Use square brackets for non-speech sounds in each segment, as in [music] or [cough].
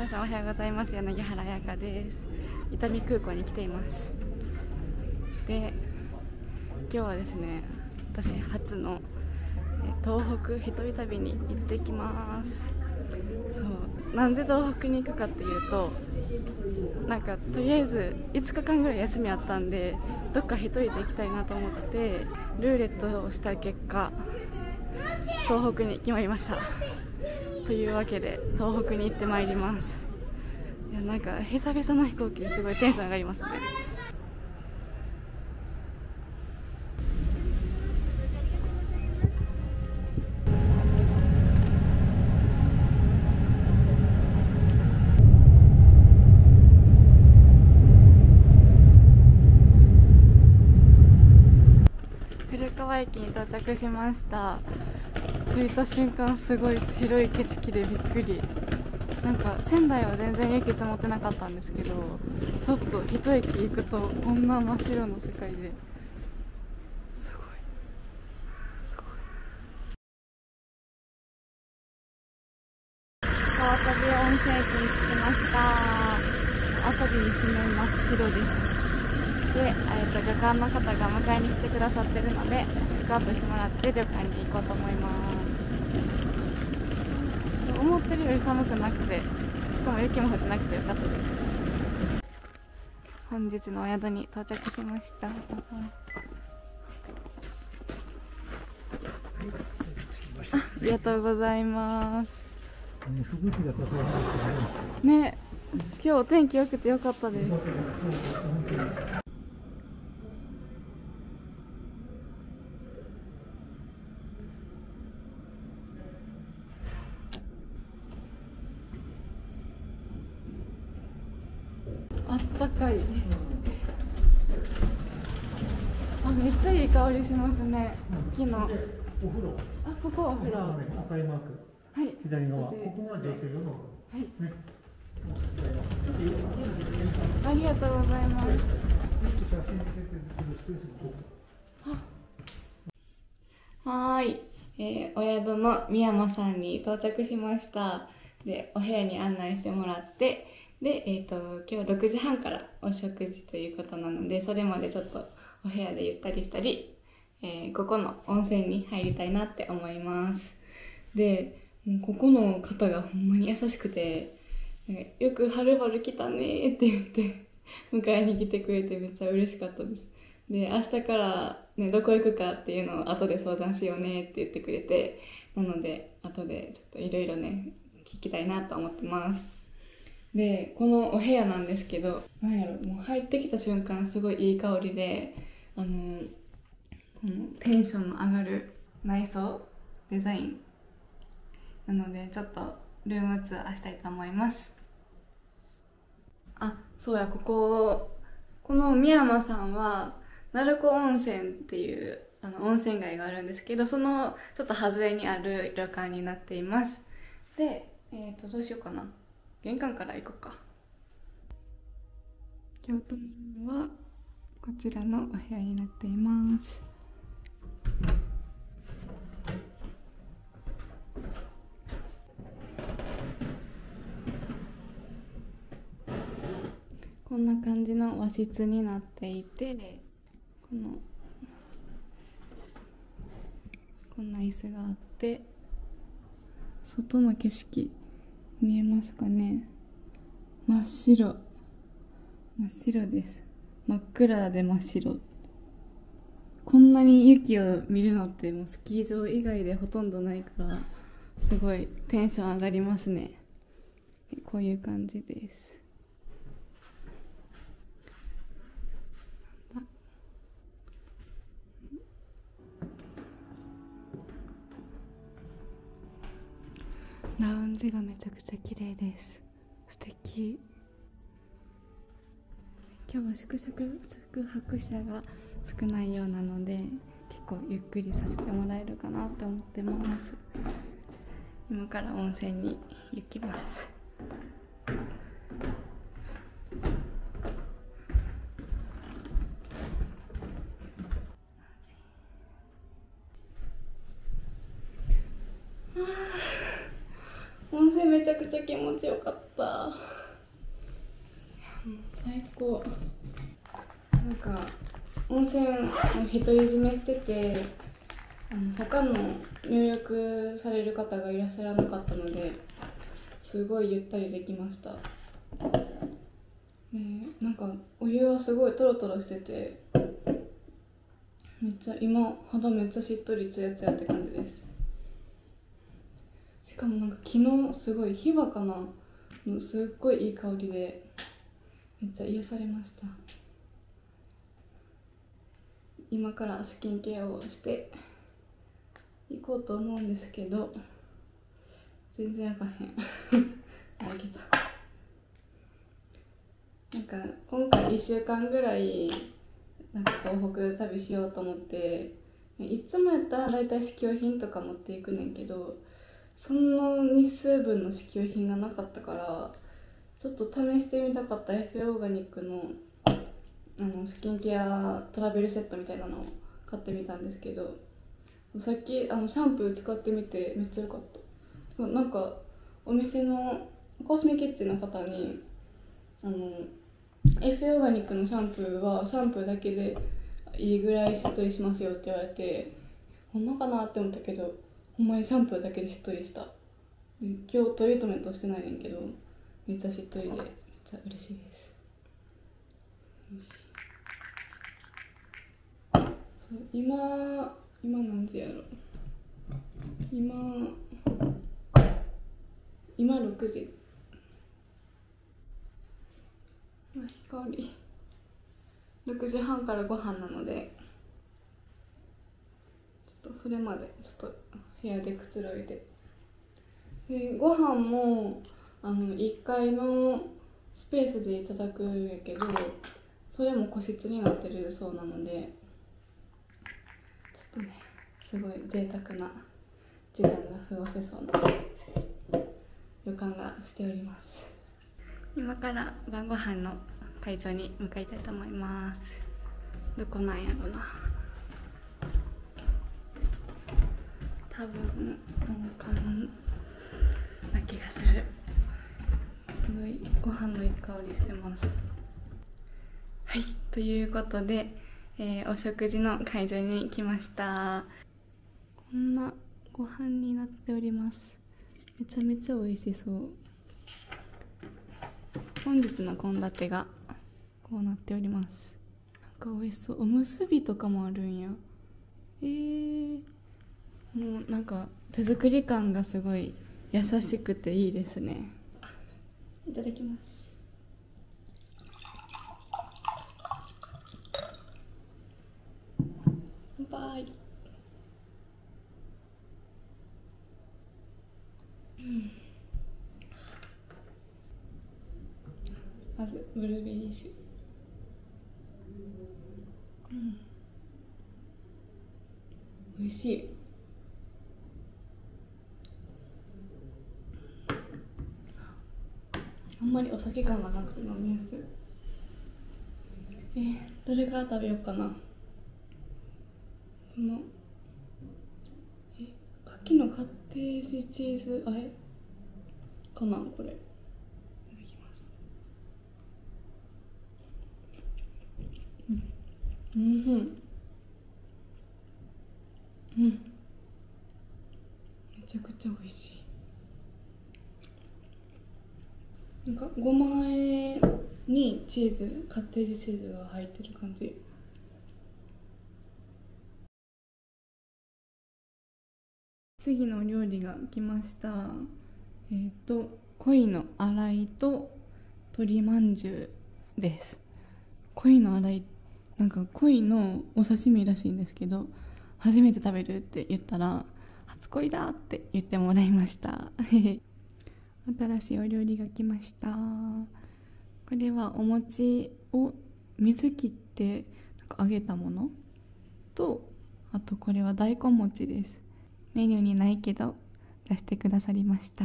皆さんおはようございます。柳原彩香です。伊丹空港に来ています。で今日はですね私初の東北一人旅に行ってきます。そうなんで東北に行くかっていうとなんかとりあえず5日間ぐらい休みあったんでどっか1人で行きたいなと思ってルーレットをした結果東北に決まりました。というわけで東北に行ってまいります。いやなんか久々の飛行機ですごいテンション上がりますね。古川駅に到着しました。着いた瞬間すごい白い景色でびっくり。なんか仙台は全然雪積もってなかったんですけどちょっと一駅行くとこんな真っ白の世界ですごいすごい川旅温泉駅に着きました辺り一面真っ白ですで、えー、と旅館の方が迎えに来てくださってるのでピックアップしてもらって旅館に行こうと思います。思ってるより寒くなくてしかも雪も降ってなくてよかったです。本日のお宿に到着しました。ありがとうございます。ね今日お天気良くてよかったですあったかい、あめっちゃいい香りしますね。昨日あここ。お風呂。赤いマークはい。左側。こここが女性用の。はい。ね。ありがとうございます。はーい、えーお宿の宮山さんに到着しました。でお部屋に案内してもらって。で、えー、と今日6時半からお食事ということなのでそれまでちょっとお部屋でゆったりしたり、えーここの温泉に入りたいなって思います。でここの方がほんまに優しくてよくはるばる来たねって言って [laughs] 迎えに来てくれてめっちゃ嬉しかったです。で明日から、ね、どこ行くかっていうのを後で相談しようねって言ってくれてなので後でちょっといろいろね聞きたいなと思ってます。でこのお部屋なんですけどなんやろもう入ってきた瞬間すごいいい香りであのこのテンションの上がる内装デザインなのでちょっとルームツアーしたいと思います。あそうやこここの宮山さんは鳴子温泉っていうあの温泉街があるんですけどそのちょっと外れにある旅館になっています。でえっ、とどうしようかな。玄関から行こうか。今日泊まるのはこちらのお部屋になっています。こんな感じの和室になっていてこのこんな椅子があって外の景色見えますかね？真っ白。真っ白です。真っ暗で真っ白。こんなに雪を見るのってもうスキー場以外でほとんどないからすごいテンション上がりますね。こういう感じです。ラウンジがめちゃくちゃ綺麗です。素敵。今日は宿泊宿泊者が少ないようなので結構ゆっくりさせてもらえるかなと思ってます。今から温泉に行きます。温泉めちゃくちゃ気持ちよかった。最高。なんか温泉を独り占めしててあの他の入浴される方がいらっしゃらなかったのですごいゆったりできました。ねなんかお湯はすごいトロトロしててめっちゃ今肌めっちゃしっとりツヤツヤって感じです。しかもなんか昨日すごい火花のすっごいいい香りでめっちゃ癒されました。今からスキンケアをして行こうと思うんですけど全然あかへん。[laughs] あげた。なんか今回1週間ぐらいなんか東北旅しようと思っていつもやったら大体試供品とか持っていくねんけどその日数分の試供品がなかったからちょっと試してみたかった F オーガニックのあのスキンケアトラベルセットみたいなのを買ってみたんですけどさっきあのシャンプー使ってみてめっちゃ良かった。なんかお店のコスメキッチンの方にあの F オーガニックのシャンプーはシャンプーだけでいいぐらいしっとりしますよって言われてほんまかなって思ったけどほんまにシャンプーだけでしっとりした。今日トリートメントしてないねんけどめっちゃしっとりでめっちゃ嬉しいです。よし。今今何時やろ？今今6時。あ光。6時半からご飯なのでちょっとそれまでちょっと部屋でくつろいで。でご飯もあの1階のスペースでいただくんやけどそれも個室になってるそうなのでちょっとねすごい贅沢な時間が過ごせそうな予感がしております。今から晩ご飯の会場に向かいたいと思います。どこなんやろな。多分本館な気がする。ごいご飯のいい香りしてます。はいということで、えー、お食事の会場に来ました。こんなご飯になっております。めちゃめちゃ美味しそう。本日の献立がこうなっております。なんか美味しそう。おむすびとかもあるんや。えー、もうなんか手作り感がすごい優しくていいですね。いただきます。乾杯。うんまずブルーベリー酒。うん。美味しいあんまりお酒感がなくて飲みやすい。えー、どれから食べようかな。このえ牡蠣のカッテージチーズあえかなこれ。いただきます。うん。うん。うん。めちゃくちゃ美味しい。なんかごまあえにチーズカッテージチーズが入ってる感じ。次の料理が来ました。えっ、ー、と鯉の洗いと鶏まんじゅうです。鯉の洗いなんか鯉のお刺身らしいんですけど初めて食べるって言ったら初恋だって言ってもらいました。[laughs] 新しいお料理が来ました。これはお餅を水切ってなんか揚げたもの？とあとこれは大根餅です。メニューにないけど出してくださりました。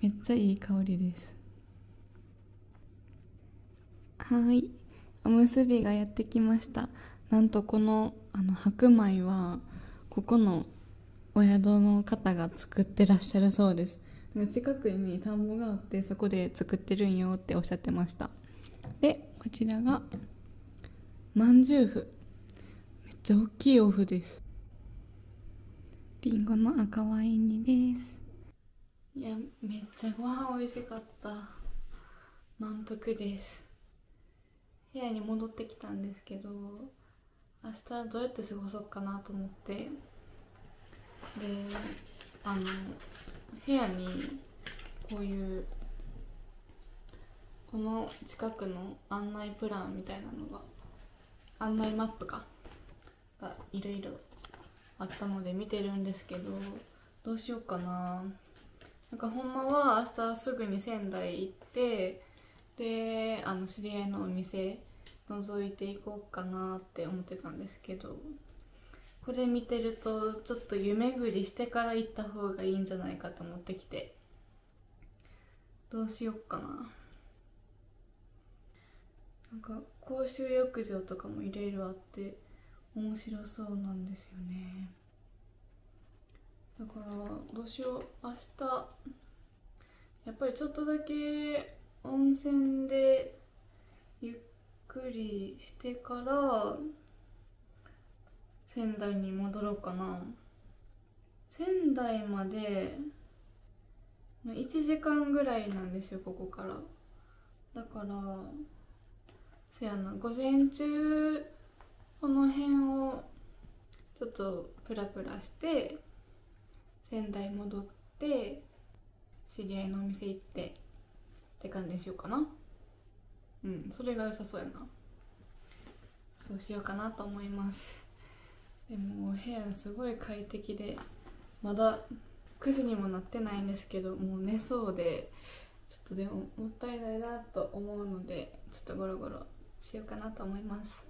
めっちゃいい香りです。はい。おむすびがやってきました。なんとこのあの白米はここのお宿の方が作ってらっしゃるそうです。近くに田んぼがあってそこで作ってるんよっておっしゃってました。でこちらがまんじゅう麩めっちゃ大きいお麩です。りんごの赤ワイン煮です。いやめっちゃご飯美味しかった。満腹です。部屋に戻ってきたんですけど明日どうやって過ごそうかなと思って。であの部屋にこういうこの近くの案内プランみたいなのが案内マップか？がいろいろあったので見てるんですけどどうしようかな。なんかほんまは明日すぐに仙台行ってであの知り合いのお店覗いていこうかなって思ってたんですけど。これ見てるとちょっと湯巡りしてから行った方がいいんじゃないかと思ってきて。どうしよっかな。なんか公衆浴場とかもいろいろあって面白そうなんですよね。だからどうしよう。明日やっぱりちょっとだけ温泉でゆっくりしてから仙台に戻ろうかな。仙台まで1時間ぐらいなんですよここから。だからそやな午前中この辺をちょっとプラプラして仙台戻って知り合いのお店行ってって感じにしようかな。うんそれが良さそうやな。そうしようかなと思います。でも部屋がすごい快適でまだ9時にもなってないんですけどもう寝そうでちょっとでももったいないなと思うのでちょっとゴロゴロしようかなと思います。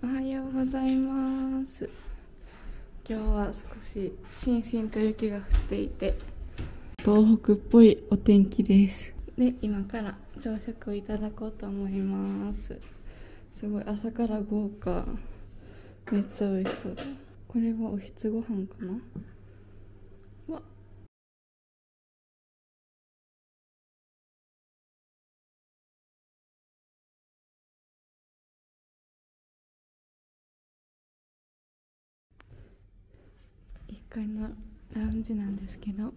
おはようございます。今日は少ししんしんと雪が降っていて東北っぽいお天気です。で今から朝食をいただこうと思いますすごい朝から豪華。めっちゃ美味しそうだ。これはおひつご飯かな？わ。1階のラウンジなんですけど。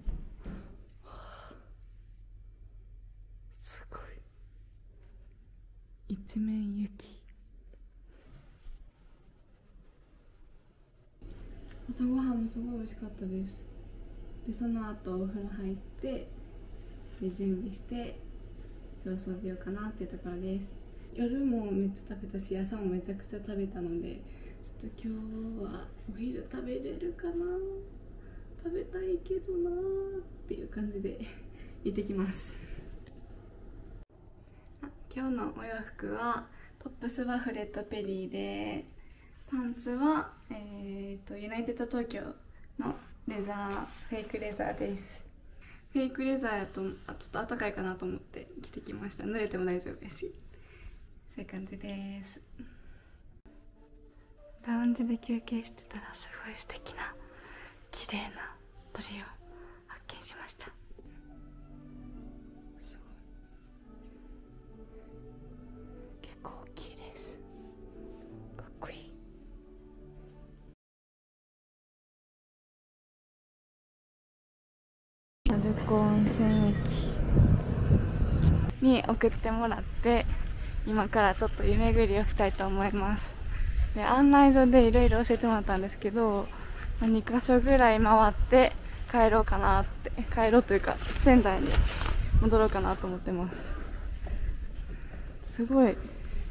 すごい。一面雪。朝ごはんもすごい美味しかったです。でその後お風呂入ってで準備してそろそろ出ようかなっていうところです。夜もめっちゃ食べたし朝もめちゃくちゃ食べたのでちょっと今日はお昼食べれるかな？食べたいけどなっていう感じで [laughs] 行ってきます。今日のお洋服はトップスはフレットペリーでパンツは、えーと、ユナイテッド東京のレザーフェイクレザーです。フェイクレザーやとあちょっと暖かいかなと思って着てきました。濡れても大丈夫ですし。そういう感じです。ラウンジで休憩してたらすごい素敵な綺麗な鳥を発見しました。子温泉駅に送ってもらって今からちょっと湯巡りをしたいと思います。で案内所でいろいろ教えてもらったんですけど2か所ぐらい回って帰ろうかなって帰ろうというか仙台に戻ろうかなと思ってます。すごい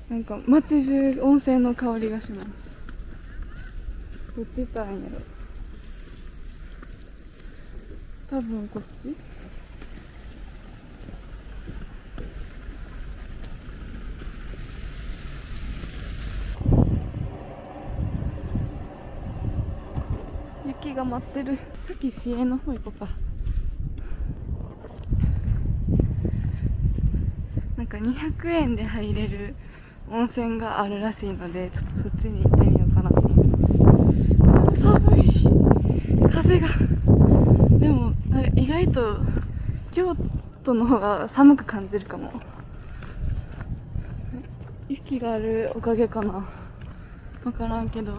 なんか街中温泉の香りがします。どっち行ったらいいんやろ多分こっち？雪が待ってる。さっき市営の方行こうか。なんか200円で入れる温泉があるらしいのでちょっとそっちに行ってみようかなと思います。寒い。風が。でも意外と京都の方が寒く感じるかも。雪があるおかげかな。分からんけど。よ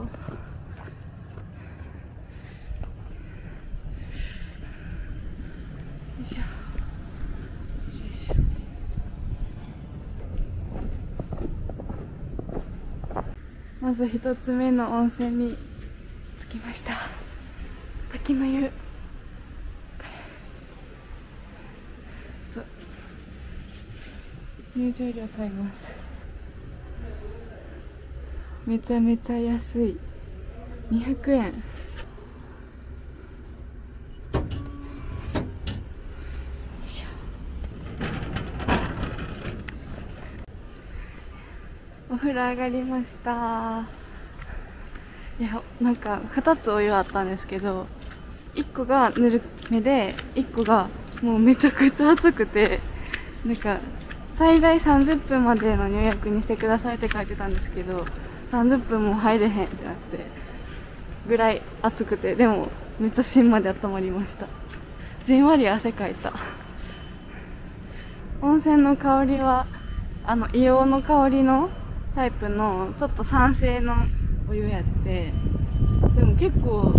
いしょよいしょ。よいしょ。まず一つ目の温泉に着きました。滝の湯ちょっと入場料買います。めちゃめちゃ安い。200円。お風呂上がりました。いやなんか2つお湯あったんですけど1個がぬるめで1個がもうめちゃくちゃ暑くてなんか最大30分までの入浴にしてくださいって書いてたんですけど30分も入れへんってなってぐらい暑くてでもめっちゃ芯まで温まりました。じんわり汗かいた。温泉の香りはあの硫黄の香りのタイプのちょっと酸性のお湯やってでも結構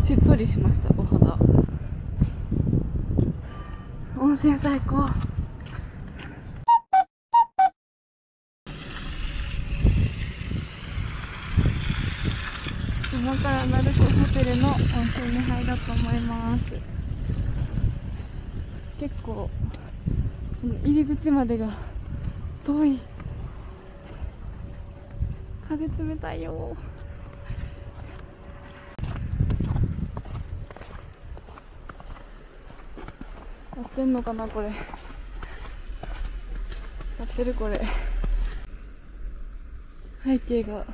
しっとりしましたお肌。温泉最高。今から鳴子ホテルの温泉に入ろうと思います。結構その入り口までが遠い。風冷たいよ。やってんのかなこれ。やってるこれ。背景が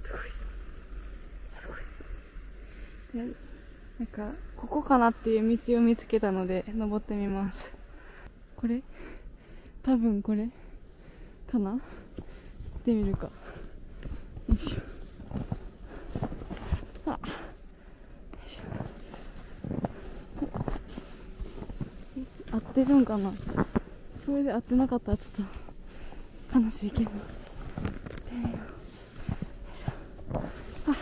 すごいすごいでなんかここかなっていう道を見つけたので登ってみます。これ？多分これ？かな？行ってみるか。よいしょ。あよいしょ。合ってるんかな？それで合ってなかったらちょっと悲しいけど。行ってみようよいしょあ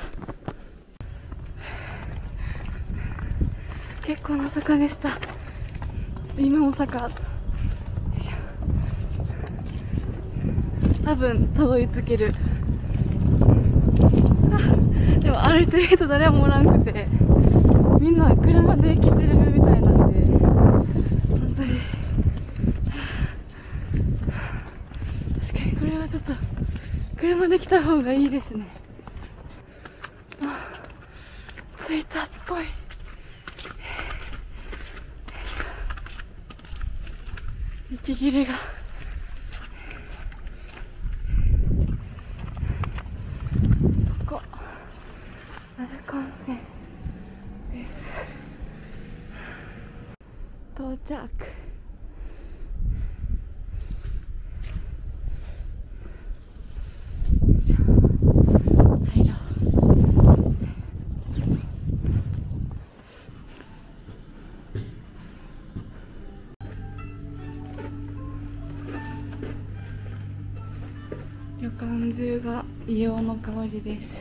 結構な坂でした。今も坂。多分たどり着ける。でも歩いてる人誰もおらんくて。みんな車で来てるみたいなんで。本当に。確かにこれはちょっと車で来た方がいいですねあ着いたっぽい息切硫黄の香りです。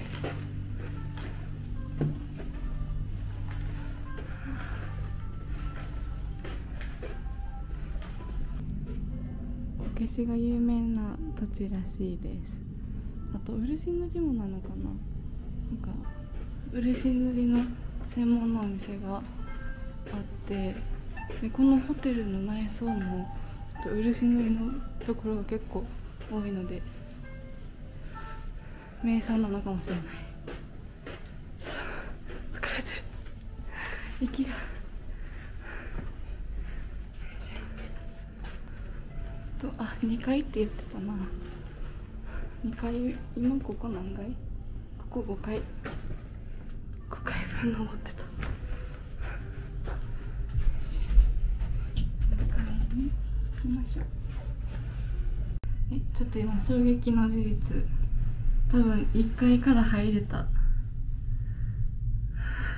こけしが有名な土地らしいです。あと漆塗りもなのかな。なんか漆塗りの専門のお店があってでこのホテルの内装もちょっと漆塗りのところが結構多いので名産なのかもしれない。疲れてる。息が。とあ2階って言ってたな。2階今ここ何階？ここ5階。5階分登ってた。2階に行きましょう。えちょっと今衝撃の事実。多分1階から入れた。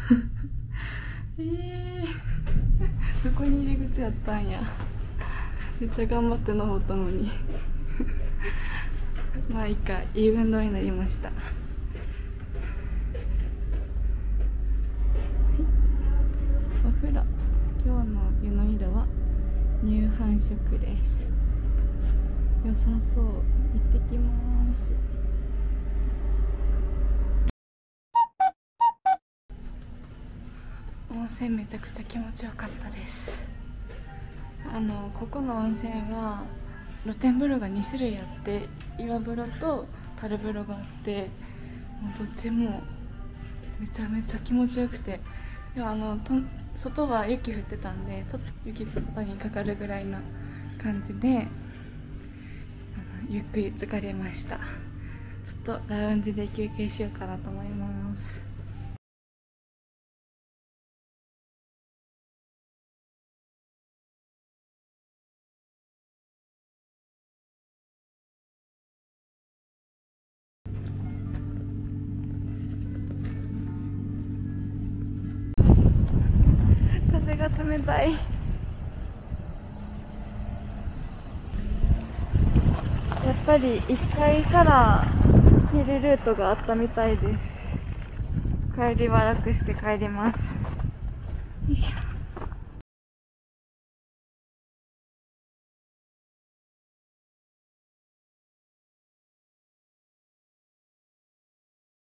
[laughs] えー、そこに入り口やったんや。めっちゃ頑張って登ったのに。[laughs] まあいいか。いい運動になりました。はい。お風呂。今日の湯の色は乳繁殖です。良さそう。行ってきます。温泉めちゃくちゃ気持ちよかったです。あのここの温泉は露天風呂が2種類あって岩風呂と樽風呂があってもうどっちもめちゃめちゃ気持ちよくて。でもあのと外は雪降ってたんでちょっと雪にかかるぐらいな感じでゆっくり疲れました。ちょっとラウンジで休憩しようかなと思います。風が冷たい。やっぱり1階から見るルートがあったみたいです。帰りは楽して帰ります。よいしょ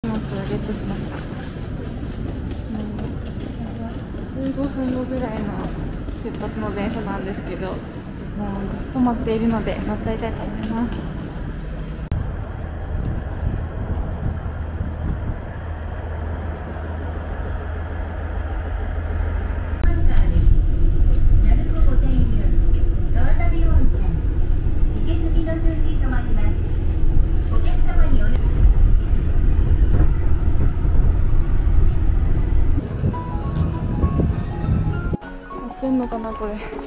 荷物をゲットしました15分後ぐらいの出発の電車なんですけどもう止まっているので乗っちゃいたいと思います。のかなこれ。